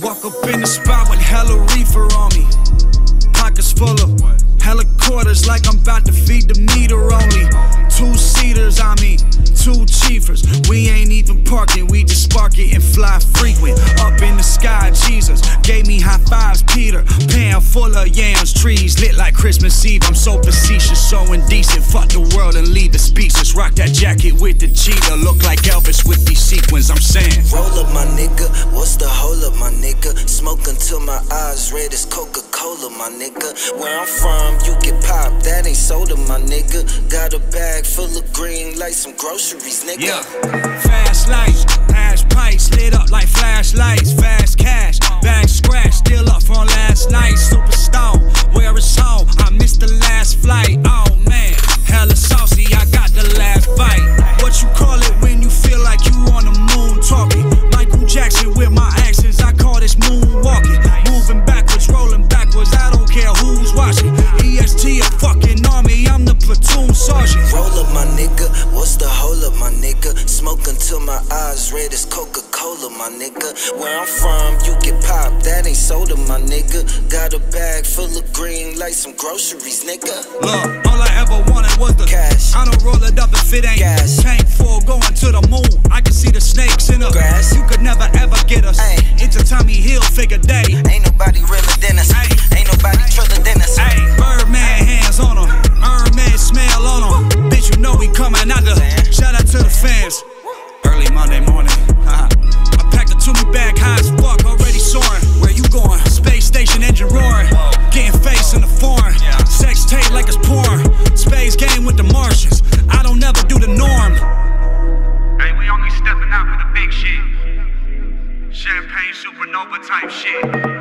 Walk up in the spot with hella reefer on me. Pockets full of hella quarters like I'm about to feed the meter only. Two seaters, I mean, two chiefers. We ain't even parking, we just spark it and fly frequent. Up in the sky, Jesus gave me high fives, Peter. Pan full of yams, trees lit like Christmas Eve. I'm so facetious, so indecent. Fuck the world and leave it speechless. Rock that jacket with the cheetah. Look like Elvis with these sequins, I'm saying. Roll up, my nigga. Nigga? Smoke until my eyes red as Coca Cola, my nigga. Where I'm from, you get popped. That ain't soda, my nigga. Got a bag full of green like some groceries, nigga. Yeah. Fast lights, hash pipes lit up like flashlights. Smoke until my eyes red as Coca Cola, my nigga. Where I'm from, you get popped. That ain't soda, my nigga. Got a bag full of green like some groceries, nigga. Look, all I ever wanted was the Cash. I don't roll it up if it ain't Gas. Tank full going to the moon. I can see the snakes in the Grass. You could never ever get us. Ay. It's a Tommy Hilfiger day. Ain't supernova type shit.